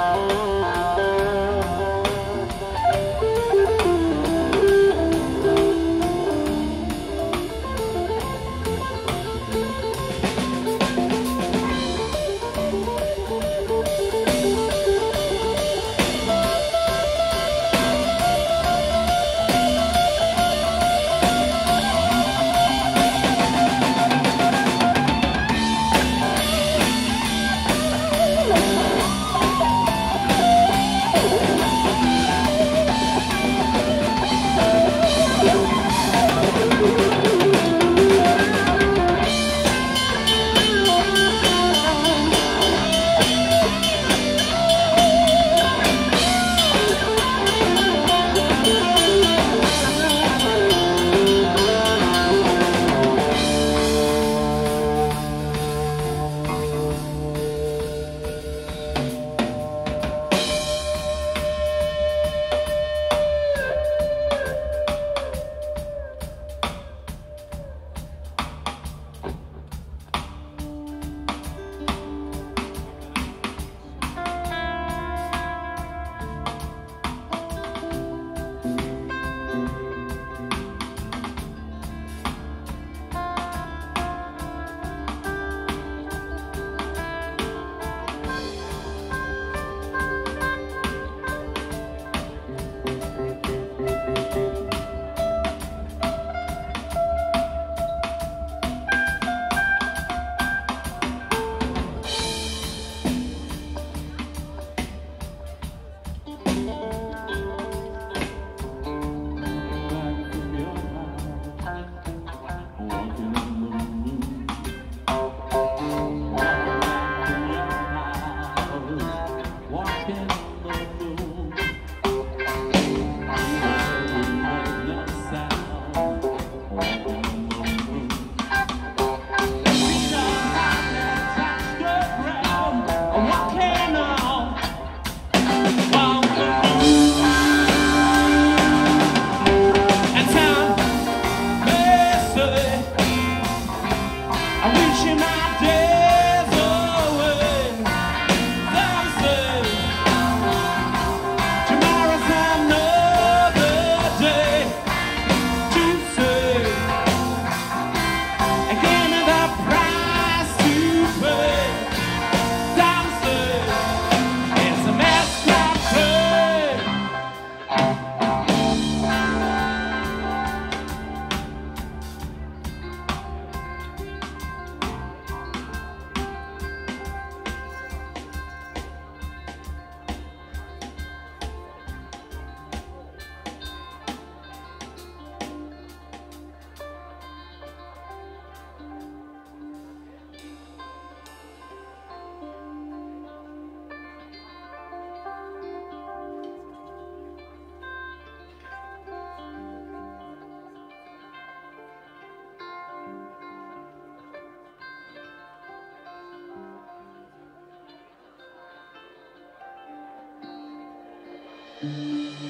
Bye. Música